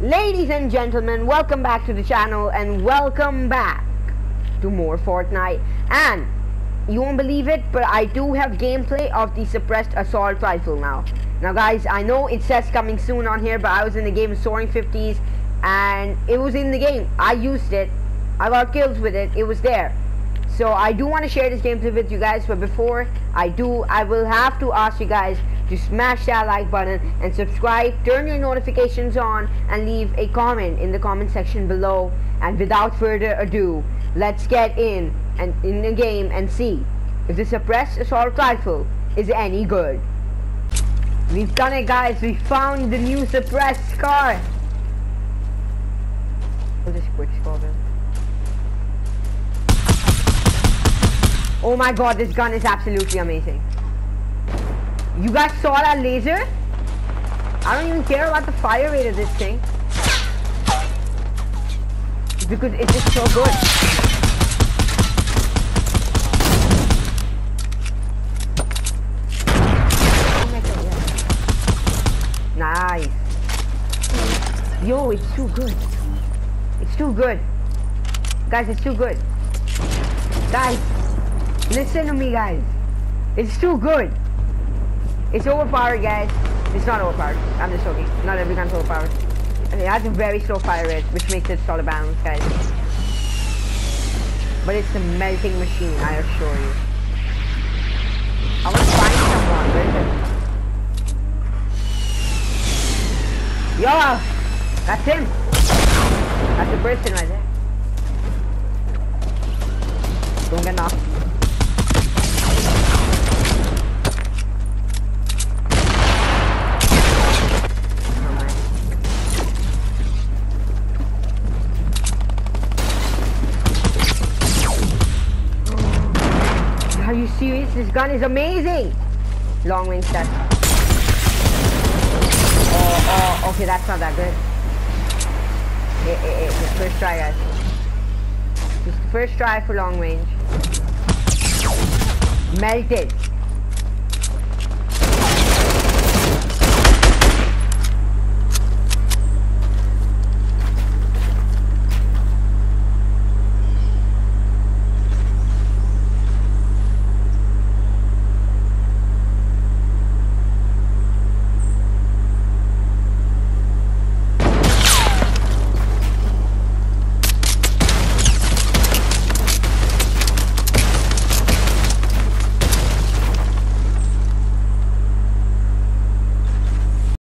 Ladies and gentlemen, welcome back to the channel and welcome back to more Fortnite. And you won't believe it, but I do have gameplay of the suppressed assault rifle now. Now guys, I know it says coming soon on here, but I was in the game of Soaring 50s and it was in the game. I used it. I got kills with it. It was there. So I do want to share this gameplay with you guys, but before I do, I will have to ask you guys to smash that like button and subscribe, turn your notifications on, and leave a comment in the comment section below. And without further ado, let's get in and in the game and see if the suppressed assault rifle is any good. We've done it guys, we found the new suppressed SCAR. We'll just quick scroll them. Oh my god, this gun is absolutely amazing. You guys saw that laser? I don't even care about the fire rate of this thing. Because it's just so good. Nice. Yo, it's too good. It's too good. Guys, it's too good. Guys, listen to me, guys. It's too good. It's overpowered, guys. It's not overpowered. I'm just joking. Not every gun's overpowered. It has a very slow fire rate, which makes it solid balance, guys. But it's a melting machine, I assure you. I want to find someone. Where is it? Yo! That's him! That's a person right there. Don't get knocked. Are serious? This gun is amazing! Long range shot. Oh, oh, okay, that's not that good. It, it, the first try, guys. Just first try for long range. Melted.